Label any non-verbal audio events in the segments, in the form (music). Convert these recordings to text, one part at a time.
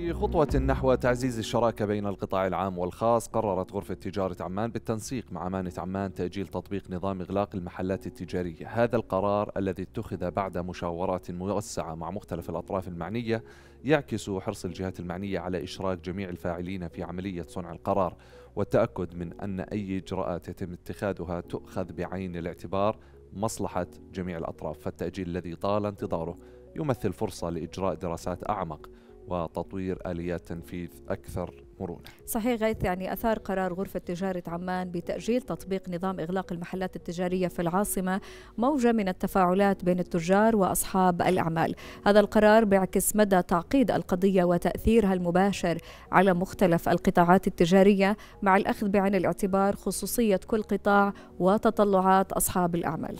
في خطوة نحو تعزيز الشراكة بين القطاع العام والخاص قررت غرفة تجارة عمان بالتنسيق مع أمانة عمان تأجيل تطبيق نظام إغلاق المحلات التجارية. هذا القرار الذي اتخذ بعد مشاورات موسعة مع مختلف الأطراف المعنية يعكس حرص الجهات المعنية على إشراك جميع الفاعلين في عملية صنع القرار. والتأكد من أن أي إجراءات يتم اتخاذها تؤخذ بعين الاعتبار مصلحة جميع الأطراف. فالتأجيل الذي طال انتظاره يمثل فرصة لإجراء دراسات أعمق. وتطوير آليات تنفيذ أكثر مرونة. صحيح غيث يعني أثار قرار غرفة تجارة عمان بتأجيل تطبيق نظام إغلاق المحلات التجارية في العاصمة موجة من التفاعلات بين التجار وأصحاب الأعمال. هذا القرار بيعكس مدى تعقيد القضية وتأثيرها المباشر على مختلف القطاعات التجارية مع الأخذ بعين الاعتبار خصوصية كل قطاع وتطلعات أصحاب الأعمال.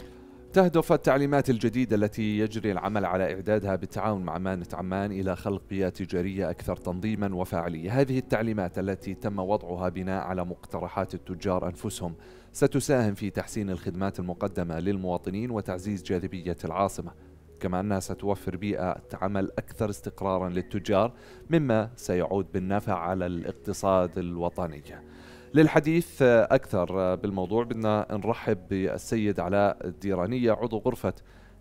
تهدف التعليمات الجديدة التي يجري العمل على إعدادها بالتعاون مع أمانة عمان إلى خلق بيئة تجارية أكثر تنظيما وفاعلية. هذه التعليمات التي تم وضعها بناء على مقترحات التجار أنفسهم ستساهم في تحسين الخدمات المقدمة للمواطنين وتعزيز جاذبية العاصمة. كما أنها ستوفر بيئة عمل أكثر استقرارا للتجار مما سيعود بالنفع على الاقتصاد الوطني. للحديث أكثر بالموضوع. بدنا نرحب بالسيد علاء الديرانية عضو غرفة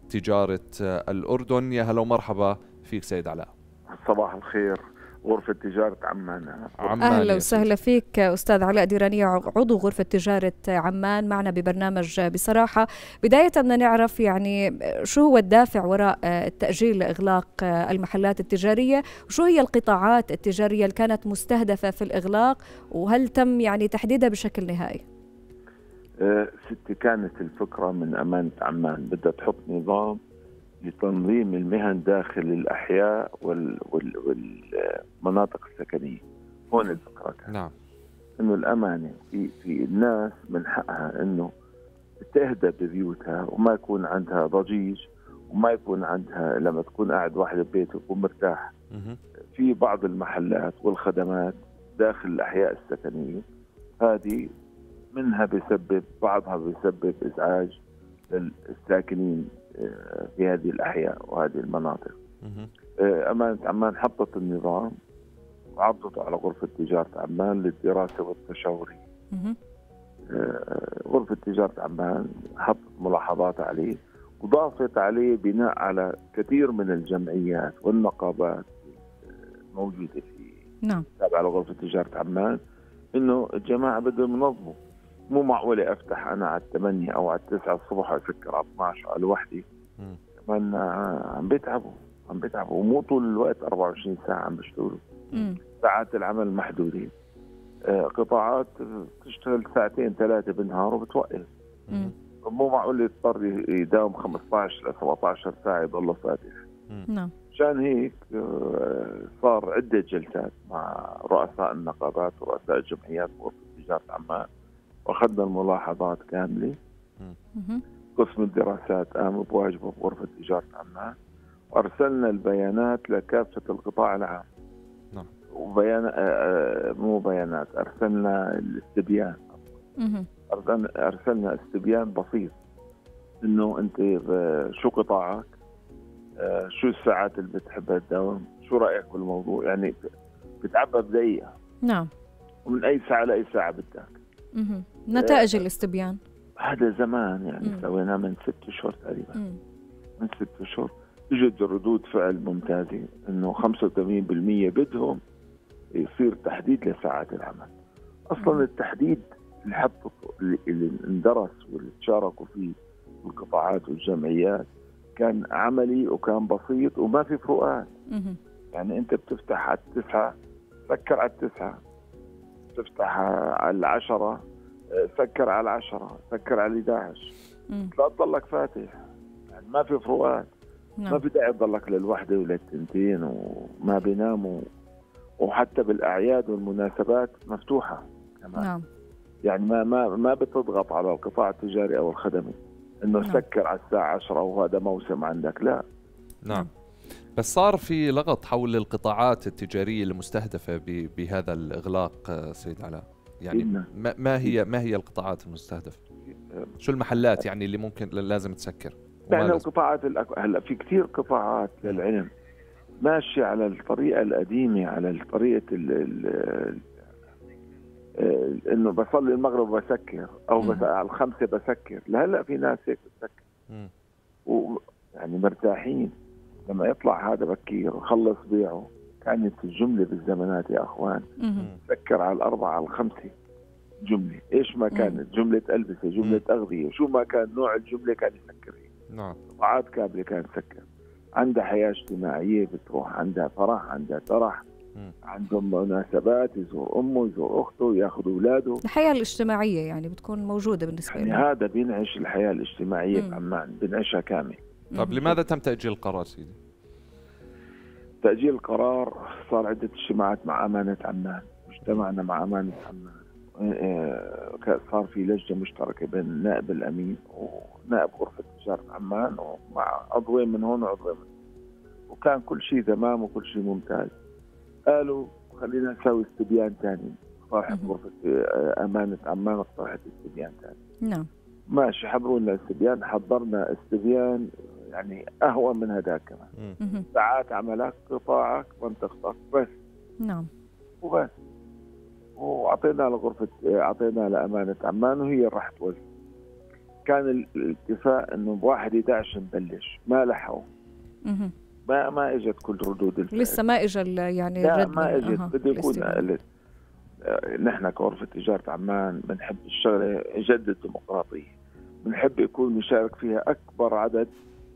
تجارة الأردن. يا هلا ومرحبا فيك سيد علاء. صباح الخير. غرفة تجارة عمان. أهلا وسهلا فيك أستاذ علاء ديرانية عضو غرفة تجارة عمان معنا ببرنامج بصراحة. بداية بدنا نعرف يعني شو هو الدافع وراء التأجيل إغلاق المحلات التجارية؟ وشو هي القطاعات التجارية اللي كانت مستهدفة في الإغلاق؟ وهل تم يعني تحديدها بشكل نهائي؟ أه ستي كانت الفكرة من أمانة عمان. بدها تحط نظام لتنظيم المهن داخل الأحياء وال وال والمناطق السكنية. هون الفكرة. كانت نعم. إنه الأمانة في في الناس من حقها إنه تهدى ببيوتها وما يكون عندها ضجيج وما يكون عندها لما تكون قاعد واحد ببيته يكون مرتاح في بعض المحلات والخدمات داخل الأحياء السكنية. هذه منها بيسبب بعضها بيسبب إزعاج للساكنين. في هذه الأحياء وهذه المناطق. أمانة عمان حطت النظام وعرضته على غرفة تجارة عمان للدراسة والتشاور غرفة تجارة عمان حطت ملاحظات عليه وضافت عليه بناء على كثير من الجمعيات والنقابات موجودة في نعم. تابعة لغرفة تجارة عمان إنه الجماعة بدهم ينظموا. مو معقولة أفتح أنا على الثمانية أو على التسعة الصبح واسكر على 12 على لوحدي كمان عم بيتعبوا عم بيتعبوا ومو طول الوقت 24 ساعة عم بيشتغلوا. ساعات العمل محدودة آه قطاعات تشتغل ساعتين ثلاثة بالنهار وبتوقف. مو معقول يضطر يداوم 15 ل 17 ساعة يضل فاتح نعم. عشان هيك صار عدة جلسات مع رؤساء النقابات ورؤساء الجمعيات وغرفة تجارة عمان وأخذنا الملاحظات كاملة. قسم الدراسات قام بواجبه بغرفة تجارة عمان وأرسلنا البيانات لكافة القطاع العام. نعم. وبيان مو بيانات أرسلنا الاستبيان. ارسلنا استبيان بسيط. إنه أنت شو قطاعك؟ شو الساعات اللي بتحبها تداوم؟ شو رأيك بالموضوع؟ يعني بتعبى بدقيقه نعم. ومن أي ساعة لأي ساعة بدك. نتائج الاستبيان. هذا زمان يعني سويناه من ست اشهر تقريبا. من ست اشهر اجت ردود فعل ممتازة إنه 85% بدهم يصير تحديد لساعات العمل. أصلا مم. التحديد اللي حطه اللي اندرس واللي تشاركوا فيه القطاعات والجمعيات كان عملي وكان بسيط وما في فروقات. يعني أنت بتفتح على التسعة سكر على التسعة. تفتح على العشرة سكر على العشرة سكر على 11 لا تضلك فاتح. يعني ما في فروقات. نعم. ما في داعي تضلك للوحدة وللتنتين وما بيناموا وحتى بالأعياد والمناسبات مفتوحة كمان. نعم. يعني ما ما ما بتضغط على القطاع التجاري أو الخدمي. إنه نعم. سكر على الساعة 10 وهذا موسم عندك. لا. نعم. بس صار في لغط حول القطاعات التجارية المستهدفة بهذا الإغلاق سيد علاء؟ يعني ما, ما هي ما هي القطاعات المستهدفه شو المحلات يعني اللي ممكن لازم تسكر؟ يعني القطاعات هلأ في كثير قطاعات للعلم. ماشي على الطريقة القديمة على طريقة ال ال إنه بصلي المغرب وبسكر أو بس على الخمسة بسكر. لهلأ في ناس هيك بتسكر. ويعني مرتاحين. لما يطلع هذا بكير وخلص بيعه. كانت الجمله بالزمانات يا أخوان. سكر على الأربعة على الخمسة جملة. إيش ما كانت؟ جملة ألبسة جملة أغذية. شو ما كان نوع الجملة كان يسكر نعم. قطاعات كاملة كان يسكر عندها حياة اجتماعية بتروح عندها فرح عندها ترح عندهم مناسبات يزور أمه يزور أخته ياخذ أولاده. الحياة الاجتماعية يعني بتكون موجودة بالنسبة يعني له هذا بينعش الحياة الاجتماعية بعمان بينعشها كامل. طيب لماذا تم تأجيل القرار سيدي؟ تأجيل القرار صار عدة اجتماعات مع أمانة عمان اجتمعنا مع أمانة عمان. آه، صار في لجنة مشتركة بين نائب الأمين ونائب غرفة تجاره عمان ومع عضوين من هون وعضوين من هون. وكان كل شيء تمام وكل شيء ممتاز. قالوا خلينا نسوي استبيان ثاني اقترحت غرفة آه، أمانة عمان اقترحت استبيان ثاني نعم. ماشي حضروا لنا استبيان. حضرنا استبيان. يعني أهون من هذاك كمان. ساعات عملك قطاعك منطقتك بس. نعم. وبس. وأعطينا لغرفة أعطينا لأمانة عمان وهي راح توزع. كان الاتفاق إنه ب 1 11 نبلش. ما لحقوا. ما ما إجت كل ردود الفعل. لسه ما اجى يعني لا ما إجت. بده يكون نحن كغرفة تجاره عمان بنحب الشغلة جد الديمقراطية. بنحب يكون مشارك فيها أكبر عدد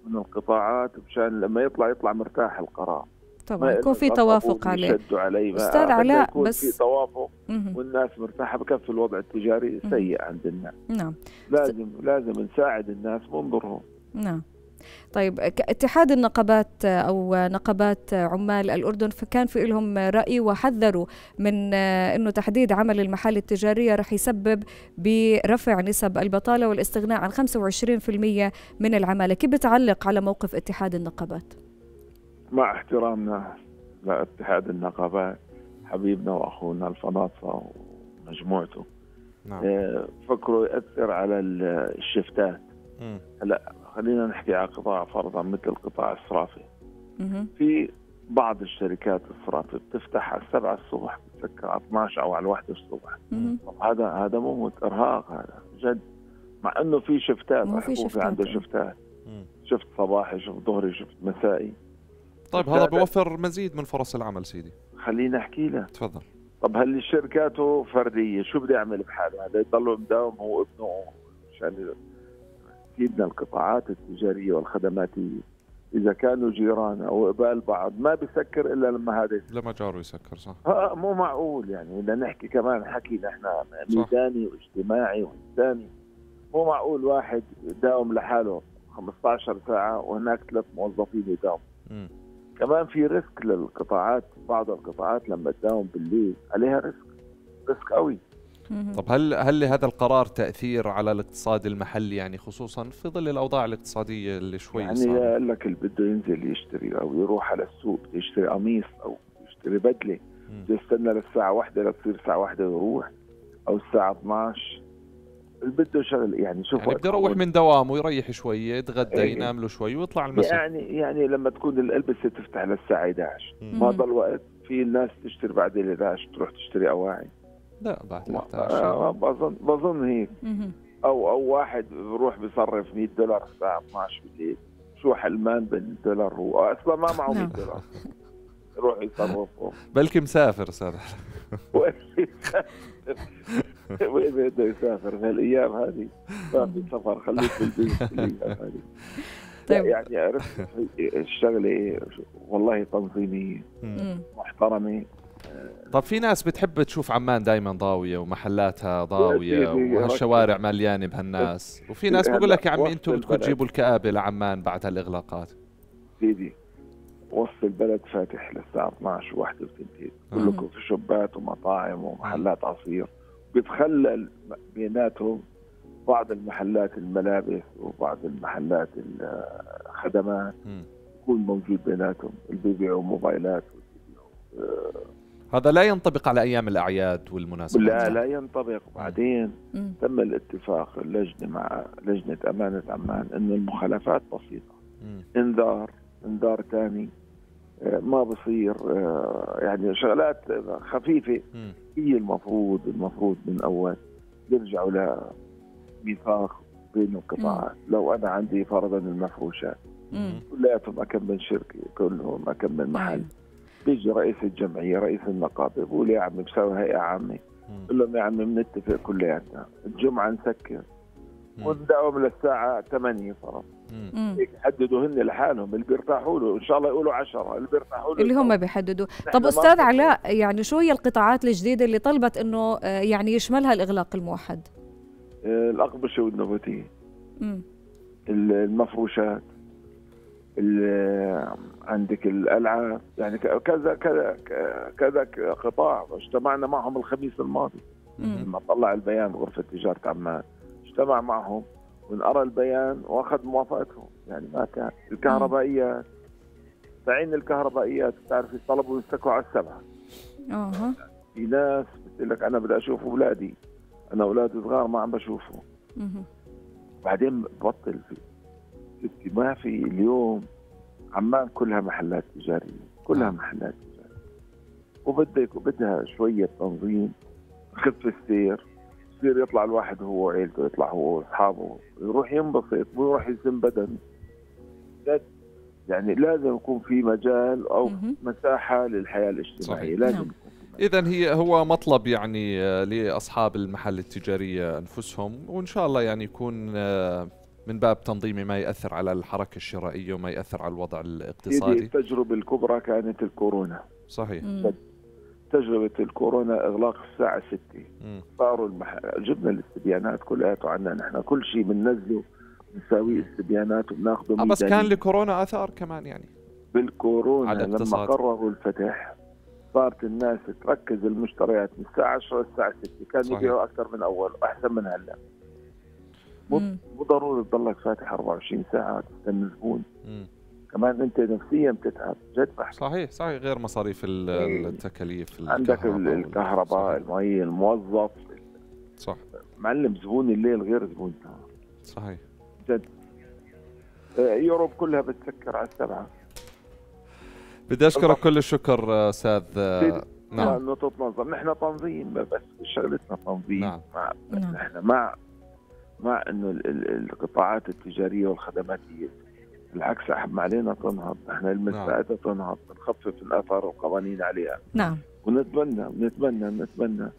من القطاعات مشان لما يطلع يطلع مرتاح القرار. طبعا يكون في توافق عليه. علي أستاذ علاء بس في توافق والناس مرتاحة بكفي الوضع التجاري سيء عند الناس. نعم. لازم لازم نساعد الناس مو نضرهم نعم. طيب اتحاد النقابات أو نقابات عمال الأردن فكان في لهم رأي وحذروا من إنه تحديد عمل المحال التجارية رح يسبب برفع نسب البطالة والاستغناء عن 25% من العمالة، كيف بتعلق على موقف اتحاد النقابات؟ مع احترامنا لاتحاد النقابات حبيبنا وأخونا الفناصه ومجموعته نعم. آه، فكروا ياثر على الشفتات هلأ خلينا نحكي على قطاع فرضا مثل قطاع الصرافه في بعض الشركات الصرافه بتفتح على 7 الصبح بتسكر على 12 أو على 1 الصبح. طب هذا هذا مو ارهاق هذا جد. مع إنه في شفتات يكون في عنده شفتات. شفت صباحي شفت ظهري شفت مسائي. طيب هذا بيوفر مزيد من فرص العمل سيدي. خليني أحكي لك تفضل. طب هل شركاته فردية؟ شو بده يعمل بحاله هذا يضل مداوم هو ابنه مشان سيدنا القطاعات التجارية والخدماتيه إذا كانوا جيران أو قبال بعض. ما بيسكر إلا لما هذا يسكر. لما جاره يسكر صح. ها مو معقول يعني. بدنا نحكي كمان حكي نحن ميداني واجتماعي وإنساني. مو معقول واحد يداوم لحاله 15 ساعة وهناك ثلاث موظفين يداوم. كمان في risk للقطاعات بعض القطاعات لما تداوم بالليل عليها risk. risk قوي. طب هل هل لهذا القرار تأثير على الاقتصاد المحلي؟ يعني خصوصا في ظل الأوضاع الاقتصادية اللي شوي يعني قال لك اللي بده ينزل يشتري أو يروح على السوق يشتري قميص أو يشتري بدلة بده يستنى للساعة واحدة لتصير الساعة واحدة ويروح أو الساعة 12 اللي بده شغل يعني شوف يعني بده يروح من دوامه ويريح شوية يتغدى إيه. ينام له شوي ويطلع المساء. يعني يعني لما تكون الألبسة تفتح للساعة 11 هذا الوقت في الناس تشتري بعد ال 11 تروح تشتري أواعي. لا بعد 11 آه، بظن بظن هيك. أو أو واحد بروح بيصرف 100 دولار الساعة 12 بالليل. شو حلمان بالدولار هو؟ أصلا ما معه 100 نعم. دولار. يروح يصرفه. بلكي مسافر أستاذ (laughs) وين بده يسافر؟ في الأيام هذه. ما في سفر خليك في البيت الأيام هذه. طيب. يعني عرفت الشغلة والله تنظيمية. محترمة. طب في ناس بتحب تشوف عمان دائما ضاوية ومحلاتها ضاوية والشوارع مليانة بهالناس. وفي ناس بقول لك يا عمي أنتم بدكم تجيبوا الكآبة لعمان بعد هالإغلاقات. سيدي وسط البلد فاتح للساعة 12 وواحدة وثنتين كله في شوبات ومطاعم ومحلات عصير. بيتخلل بيناتهم بعض المحلات الملابس وبعض المحلات الخدمات. يكون موجود بيناتهم اللي بيبيعوا موبايلات هذا لا ينطبق على أيام الأعياد والمناسبات. لا لا ينطبق. بعدين تم الاتفاق اللجنة مع لجنة امانه عمان انه المخالفات بسيطة. انذار انذار ثاني ما بصير يعني شغلات خفيفة. هي المفروض المفروض من أول يرجعوا لميثاق بين القطاعات. لو أنا عندي فرضا المفروشات كلياتهم اكم من شركة كلهم اكم من محل. نعم. بيجي رئيس الجمعية رئيس النقابة بقول يا عمي بسوي هيئه عامه بقول لهم يا عمي بنتفق كلياتنا. الجمعة نسكر. ونداوم للساعة 8 فرض هيك يحددوا هن لحالهم اللي بيرتاحوا له. إن شاء الله يقولوا 10 اللي بيرتاحوا له اللي هم بيحددوا. طب أستاذ علاء يعني شو هي القطاعات الجديدة اللي طلبت إنه آه، يعني يشملها الإغلاق الموحد. آه، الأقبشة والنباتية. المفروشات. عندك الألعاب يعني كذا كذا كذا قطاع. اجتمعنا معهم الخميس الماضي. لما طلع البيان غرفه تجارة عمان اجتمع معهم ونرى البيان وأخذ موافقتهم. يعني ما كان. الكهربائيات. تعين الكهربائيات بتعرفي طلبوا يستكوا على السبعة. أها. في ناس بتقول لك أنا بدي أشوف أولادي. أنا أولادي صغار ما عم بشوفهم. بعدين بطل في ستي ما في اليوم عمان كلها محلات تجارية كلها نعم. محلات تجارية وبدك وبدها شوية تنظيم خف السير يصير يطلع الواحد هو وعيلته يطلع هو وأصحابه يروح ينبسط ويروح يسم بدن يعني لازم يكون في مجال أو مساحة للحياة الاجتماعية صحيح. لازم نعم. اذا هي هو مطلب يعني آه، لأصحاب المحل التجارية أنفسهم وإن شاء الله يعني يكون آه، من باب تنظيم ما يأثر على الحركة الشرائية وما يأثر على الوضع الاقتصادي؟ التجربة الكبرى كانت الكورونا. صحيح. تجربة الكورونا إغلاق الساعة 6 صاروا المح... جبنا الاستبيانات كلياته عنا نحن كل شيء بننزله بنساوي استبيانات وبناخذه آه بس كان لكورونا آثار كمان يعني. بالكورونا لما قرروا الفتح صارت الناس تركز المشتريات من الساعة 10 للساعة 6 كان يبيعوا أكثر من أول وأحسن من هلا. مو ضروري تضلك فاتح 24 ساعة تستنى زبون كمان أنت نفسيا بتتعب جد بحكي صحيح صحيح. غير مصاريف إيه. التكاليف عندك الكهرباء المي الموظف. صح. معلم زبون الليل غير زبون. النهار صحيح. جد. آه، يوروب كلها بتسكر على السبعة. بدي أشكرك كل الشكر أستاذ آه، نعم. انه تتنظم نحن تنظيم بس شغلتنا تنظيم نعم. مع نعم. نحن مع مع إنه القطاعات التجارية والخدماتية. بالعكس احب علينا تنهض. إحنا المساعدة نعم. تنهض. نخفف الآثار والقوانين عليها. نعم. ونتمنى نتمنى نتمنى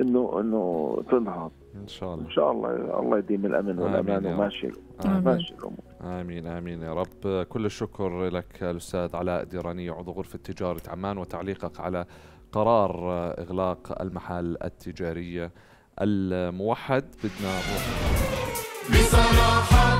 إنه إنه تنهض. إن شاء الله. إن شاء الله الله يديم الأمن والأمان وماشي ماشي الأمور. آمين آمين يا رب. كل الشكر لك الأستاذ علاء ديراني عضو غرفة تجارة عمان وتعليقك على قرار إغلاق المحال التجارية. الموحد بدنا نروح بصراحة